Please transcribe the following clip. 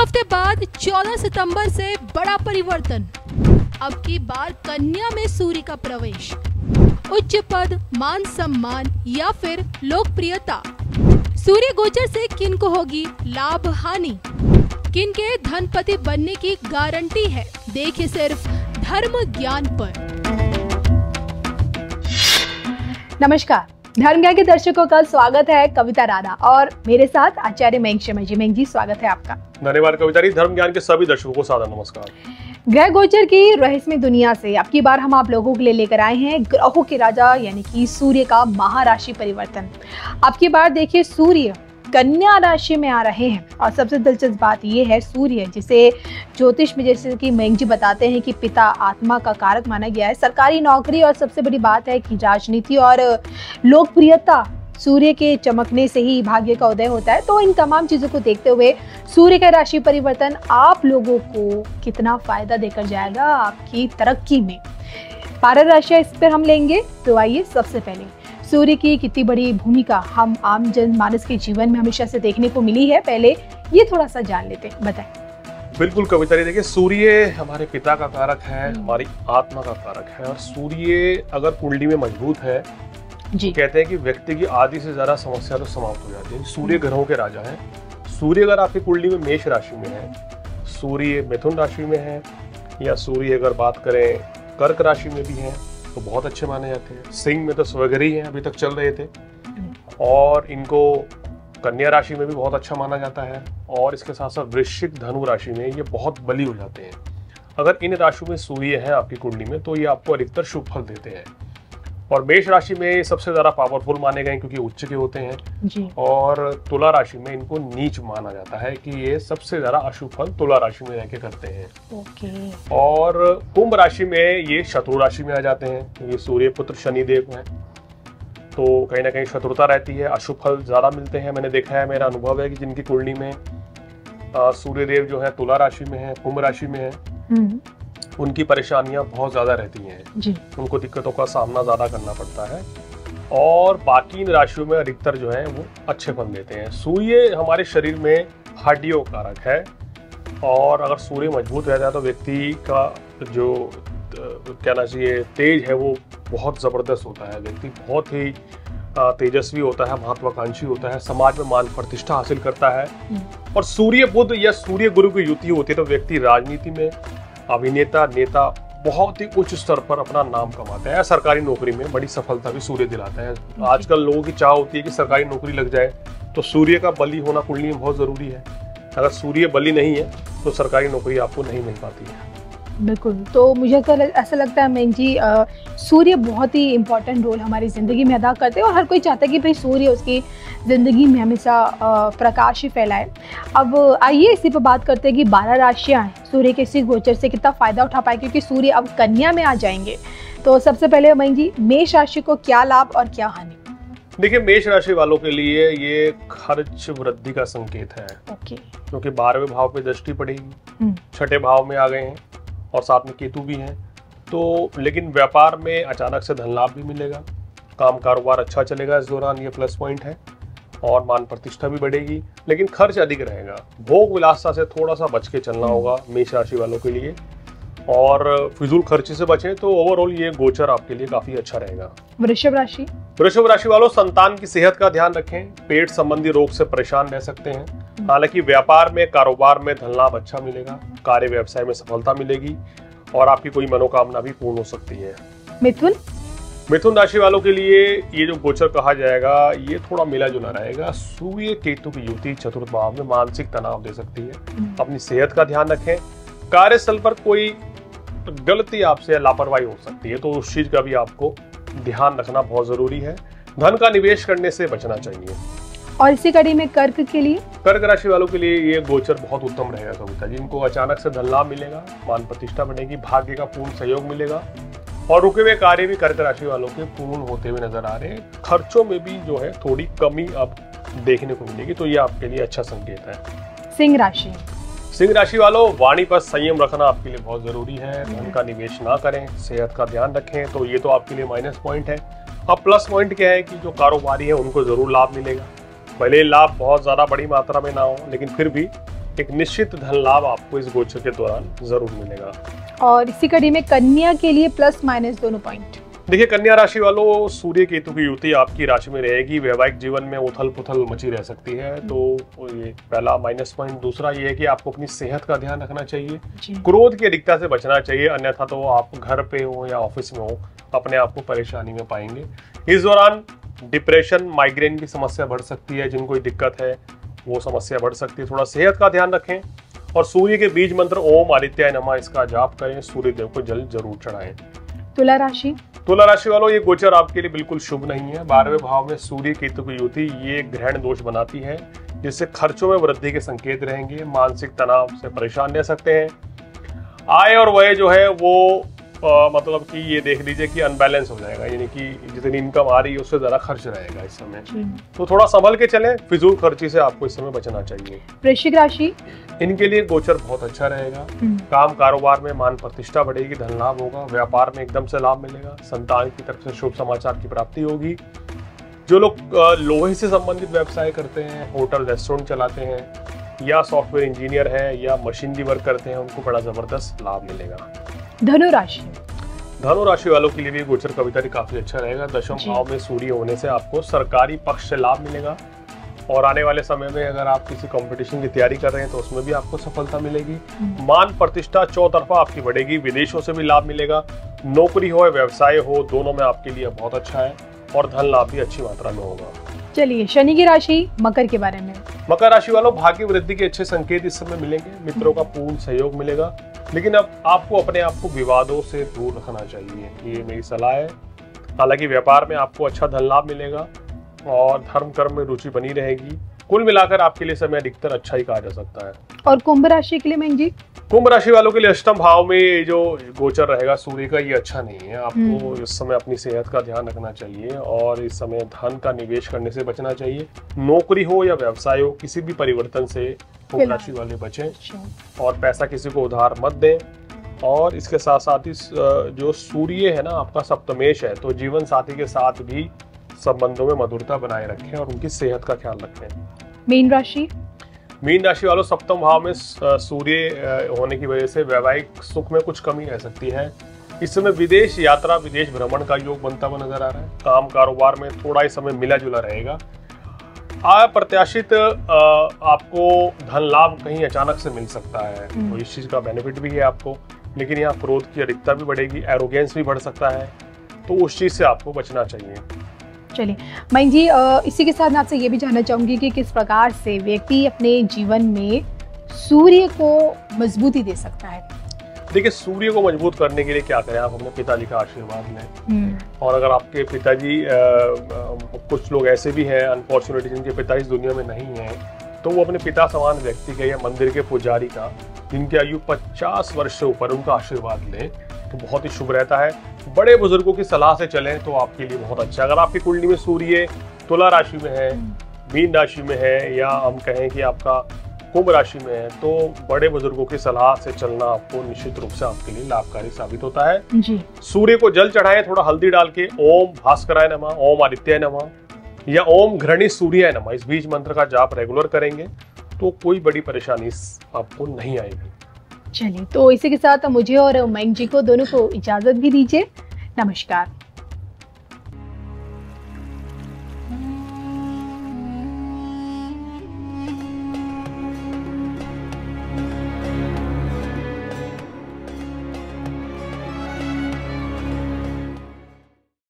हफ़्ते बाद 14 सितंबर से बड़ा परिवर्तन। अब की बार कन्या में सूर्य का प्रवेश। उच्च पद, मान सम्मान या फिर लोकप्रियता। सूर्य गोचर से किन को होगी लाभ, हानि? किन के धनपति बनने की गारंटी है? देखिए सिर्फ़ धर्म ज्ञान पर। नमस्कार धर्म ज्ञान के दर्शकों का स्वागत है कविता राधा और मेरे साथ आचार्य मयंक शर्मा जी। मयंक जी स्वागत है आपका। धन्यवाद कविता जी धर्म ज्ञान के सभी दर्शकों को सादर नमस्कार। ग्रह गोचर की रहस्यमय दुनिया से अब की बार हम आप लोगों के लिए लेकर आए हैं ग्रहों के राजा यानी कि सूर्य का महाराशि परिवर्तन। अब की बार देखिए सूर्य कन्या राशि में आ रहे हैं। और सबसे दिलचस्प बात यह है सूर्य, जिसे ज्योतिष में जैसे कि मेंग जी बताते हैं कि पिता आत्मा का कारक माना गया है। सरकारी नौकरी और सबसे बड़ी बात है कि राजनीति और लोकप्रियता सूर्य के चमकने से ही भाग्य का उदय होता है। तो इन तमाम चीज़ों को देखते हुए सूर्य का राशि परिवर्तन आप लोगों को कितना फ़ायदा देकर जाएगा आपकी तरक्की में। बारह राशियाँ इस पर हम लेंगे तो आइए सबसे पहले सूर्य की कितनी बड़ी भूमिका हम आम जन मानस के जीवन में हमेशा से देखने को मिली है पहले ये थोड़ा सा जान लेते हैं। बताएँ। बिल्कुल कविता देखिए सूर्य हमारे पिता का कारक है हमारी आत्मा का कारक है और सूर्य अगर कुंडली में मज़बूत है जी। कहते हैं कि व्यक्ति की आधी से ज़्यादा समस्या तो समाप्त हो जाती है। सूर्य ग्रहों के राजा है। सूर्य अगर आपकी कुंडली में मेष राशि में है सूर्य मिथुन राशि में है या सूर्य अगर बात करें कर्क राशि में भी है तो बहुत अच्छे माने जाते हैं। सिंह में तो स्वगरी हैं, अभी तक चल रहे थे। और इनको कन्या राशि में भी बहुत अच्छा माना जाता है। और इसके साथ साथ वृश्चिक धनु राशि में ये बहुत बली हो जाते हैं। अगर इन राशियों में सूर्य है आपकी कुंडली में तो ये आपको अधिकतर शुभ फल देते हैं। और मेष राशि में सबसे ज़्यादा पावरफुल माने गए क्योंकि उच्च के होते हैं। जी। और तुला राशि में इनको नीच माना जाता है कि ये सबसे ज़्यादा अशुभ फल तुला राशि में रहकर करते हैं। ओके। और कुंभ राशि में ये शत्रु राशि में आ जाते हैं ये सूर्य पुत्र शनिदेव हैं। तो कहीं ना कहीं शत्रुता रहती है अशुभ फल ज़्यादा मिलते हैं। मैंने देखा है मेरा अनुभव है कि जिनकी कुंडली में सूर्यदेव जो है तुला राशि में है कुंभ राशि में है हम्म, उनकी परेशानियाँ बहुत ज़्यादा रहती हैं। उनको दिक्कतों का सामना ज़्यादा करना पड़ता है। और बाकी इन राशियों में अधिकतर जो है वो अच्छे फल देते हैं। सूर्य हमारे शरीर में हड्डियों कारक है। और अगर सूर्य मज़बूत रहता है तो व्यक्ति का जो कहना चाहिए तेज है वो बहुत ज़बरदस्त होता है। व्यक्ति बहुत ही तेजस्वी होता है महत्वाकांक्षी होता है समाज में मान प्रतिष्ठा हासिल करता है। और सूर्य बुद्ध या सूर्य गुरु की युति होती है तो व्यक्ति राजनीति में अभिनेता नेता बहुत ही उच्च स्तर पर अपना नाम कमाता है सरकारी नौकरी में बड़ी सफलता भी सूर्य दिलाता है। आजकल लोगों की चाह होती है कि सरकारी नौकरी लग जाए तो सूर्य का बलि होना कुंडली में बहुत ज़रूरी है। अगर सूर्य बलि नहीं है तो सरकारी नौकरी आपको नहीं मिल पाती है। बिल्कुल तो मुझे तो ऐसा लगता है मेन जी सूर्य बहुत ही इम्पोर्टेंट रोल हमारी ज़िंदगी में अदा करते हैं और हर कोई चाहता है कि भाई सूर्य उसकी ज़िंदगी में हमेशा प्रकाश ही फैलाए। अब आइए इसी पर बात करते हैं कि बारह राशियाँ हैं। सूर्य के इसी गोचर से कितना फ़ायदा उठा पाए क्योंकि सूर्य अब कन्या में आ जाएँगे। तो सबसे पहले मई जी मेष राशि को क्या लाभ और क्या हानि? देखिए मेष राशि वालों के लिए ये खर्च वृद्धि का संकेत है। क्योंकि बारहवें भाव पे दृष्टि पड़ेगी हम्म, छठे भाव में आ गए हैं और साथ में केतु भी हैं। तो लेकिन व्यापार में अचानक से धन लाभ भी मिलेगा काम कारोबार अच्छा चलेगा इस दौरान ये प्लस पॉइंट है। और मान प्रतिष्ठा भी बढ़ेगी लेकिन खर्च अधिक रहेगा। भोग विलासता से थोड़ा सा बच के चलना होगा मेष राशि वालों के लिए। और फिजूल खर्चे से बचें तो ओवरऑल ये गोचर आपके लिए काफ़ी अच्छा रहेगा। वृषभ राशि? वृषभ राशि वालों संतान की सेहत का ध्यान रखें। पेट संबंधी रोग से परेशान रह सकते हैं। हालाँकि व्यापार में कारोबार में धन लाभ अच्छा मिलेगा कार्य व्यवसाय में सफलता मिलेगी और आपकी कोई मनोकामना भी पूर्ण हो सकती है। मिथुन? मिथुन राशि वालों के लिए ये जो गोचर कहा जाएगा ये थोड़ा मिला जुला रहेगा। सूर्य केतु की युति चतुर्थ भाव में मानसिक तनाव दे सकती है। अपनी सेहत का ध्यान रखें। कार्यस्थल पर कोई गलती आपसे लापरवाही हो सकती है तो उस चीज़ का भी आपको ध्यान रखना बहुत ज़रूरी है। धन का निवेश करने से बचना चाहिए। और इसी कड़ी में कर्क के लिए? कर्क राशि वालों के लिए ये गोचर बहुत उत्तम रहेगा कविता जी। इनको अचानक से धन लाभ मिलेगा मान प्रतिष्ठा बनेगी भाग्य का पूर्ण सहयोग मिलेगा। और रुके हुए कार्य भी कर्क राशि वालों के पूर्ण होते हुए नज़र आ रहे हैं। खर्चों में भी जो है थोड़ी कमी अब देखने को मिलेगी तो ये आपके लिए अच्छा संकेत है। सिंह राशि। सिंह राशि वालों वाणी पर संयम रखना आपके लिए बहुत ज़रूरी है। धन का निवेश ना करें सेहत का ध्यान रखें तो ये तो आपके लिए माइनस पॉइंट है। अब प्लस पॉइंट क्या है कि जो कारोबारी है उनको ज़रूर लाभ मिलेगा। भले लाभ बहुत ज़्यादा बड़ी मात्रा में ना हो लेकिन फिर भी एक निश्चित धन लाभ आपको इस गोचर के दौरान ज़रूर मिलेगा। और इसी कड़ी में कन्या के लिए प्लस माइनस दोनों पॉइंट देखिए कन्या राशि वालों सूर्य केतु की युति आपकी राशि में रहेगी वैवाहिक जीवन में उथल पुथल मची रह सकती है। तो ये पहला माइनस पॉइंट दूसरा ये है कि आपको अपनी सेहत का ध्यान रखना चाहिए। क्रोध की अधिकता से बचना चाहिए अन्यथा तो आप घर पे हो या ऑफ़िस में हो अपने आप को परेशानी में पाएँगे। इस दौरान डिप्रेशन माइग्रेन की समस्या बढ़ सकती है जिनको दिक्कत है वो समस्या बढ़ सकती है। थोड़ा सेहत का ध्यान रखें और सूर्य के बीज मंत्र ओम आदित्य नमा इसका जाप करें। सूर्य देव को जल ज़रूर चढ़ाएँ। तुला राशि? तुला राशि वालों ये गोचर आपके लिए बिल्कुल शुभ नहीं है। बारहवें भाव में सूर्य केतु की युति ये ग्रहण दोष बनाती है जिससे खर्चों में वृद्धि के संकेत रहेंगे। मानसिक तनाव से परेशान रह सकते हैं। आय और व्यय जो है वो आ, मतलब कि ये देख लीजिए कि अनबैलेंस हो जाएगा यानी कि जितनी इनकम आ रही है उससे ज़्यादा खर्च रहेगा इस समय। तो थोड़ा संभल के चले फिजूल खर्ची से आपको इस समय बचना चाहिए। वृश्चिक राशि? इनके लिए गोचर बहुत अच्छा रहेगा। हम्म। काम कारोबार में मान प्रतिष्ठा बढ़ेगी धन लाभ होगा व्यापार में एकदम से लाभ मिलेगा संतान की तरफ़ से शुभ समाचार की प्राप्ति होगी। जो लोग लोहे से संबंधित व्यवसाय करते हैं होटल रेस्टोरेंट चलाते हैं या सॉफ्टवेयर इंजीनियर है या मशीनरी वर्क करते हैं उनको बड़ा ज़बरदस्त लाभ मिलेगा। धनु राशि धनु राशि वालों के लिए भी गोचर कविता काफ़ी अच्छा रहेगा। दशम भाव में सूर्य होने से आपको सरकारी पक्ष से लाभ मिलेगा। और आने वाले समय में अगर आप किसी कंपटीशन की तैयारी कर रहे हैं तो उसमें भी आपको सफलता मिलेगी। हम्म। मान प्रतिष्ठा चौतरफा आपकी बढ़ेगी विदेशों से भी लाभ मिलेगा। नौकरी हो या व्यवसाय हो दोनों में आपके लिए बहुत अच्छा है और धन लाभ भी अच्छी मात्रा में होगा। चलिए शनि की राशि मकर के बारे में। मकर राशि वालों भाग्य वृद्धि के अच्छे संकेत इस समय मिलेंगे। मित्रों का पूर्ण सहयोग मिलेगा। लेकिन अब आपको अपने आप को विवादों से दूर रखना चाहिए। ये मेरी सलाह है। हालाँकि व्यापार में आपको अच्छा धन लाभ मिलेगा और धर्म कर्म में रुचि बनी रहेगी। कुल मिलाकर आपके लिए समय अधिकतर अच्छा ही कहा जा सकता है। और कुंभ राशि के लिए मैं जी? कुंभ राशि वालों के लिए अष्टम भाव में जो गोचर रहेगा सूर्य का ये अच्छा नहीं है। आपको हम्म। इस समय अपनी सेहत का ध्यान रखना चाहिए और इस समय धन का निवेश करने से बचना चाहिए। नौकरी हो या व्यवसाय हो किसी भी परिवर्तन से राशि वाले बचें। और पैसा किसी को उधार मत दें। और इसके साथ साथ ही जो सूर्य है ना आपका सप्तमेश है तो जीवन साथी के साथ भी संबंधों में मधुरता बनाए रखें और उनकी सेहत का ख्याल रखें। मीन राशि? मीन राशि वालों सप्तम भाव में सूर्य होने की वजह से वैवाहिक सुख में कुछ कमी रह सकती है। इस समय विदेश यात्रा विदेश भ्रमण का योग बनता हुआ नज़र आ रहा है। काम कारोबार में थोड़ा ही समय मिला जुला रहेगा। अप्रत्याशित आपको धन लाभ कहीं अचानक से मिल सकता है। हम्म। तो इस चीज़ का बेनिफिट भी है आपको। लेकिन यहाँ क्रोध की अधिकता भी बढ़ेगी एरोगेंस भी बढ़ सकता है। तो उस चीज़ से आपको बचना चाहिए। चलिए मैं जी इसी के साथ मैं आपसे ये भी जानना चाहूँगी कि किस प्रकार से व्यक्ति अपने जीवन में सूर्य को मजबूती दे सकता है। देखिए सूर्य को मज़बूत करने के लिए क्या करें? आप अपने पिताजी का आशीर्वाद लें। हम्म। और अगर आपके पिताजी कुछ लोग ऐसे भी हैं अनफॉर्चुनेटली जिनके पिता इस दुनिया में नहीं है तो वो अपने पिता समान व्यक्ति के या मंदिर के पुजारी का जिनकी आयु 50 वर्ष से ऊपर उनका आशीर्वाद लें। तो बहुत ही शुभ रहता है। बड़े बुज़ुर्गों की सलाह से चलें तो आपके लिए बहुत अच्छा अगर आपकी कुंडली में सूर्य तुला राशि में है मीन राशि में है या हम कहें कि आपका कुंभ राशि में है तो बड़े बुज़ुर्गों की सलाह से चलना आपको निश्चित रूप से आपके लिए लाभकारी साबित होता है। जी। सूर्य को जल चढ़ाए थोड़ा हल्दी डाल के ओम भास्कराय नमा ओम आदित्य नमा या ओम घृणी सूर्य नमा इस बीज मंत्र का जाप रेगुलर करेंगे तो कोई बड़ी परेशानी आपको नहीं आएगी। चलिए तो इसी के साथ मुझे और मैंग जी को दोनों को इजाज़त भी दीजिए। नमस्कार।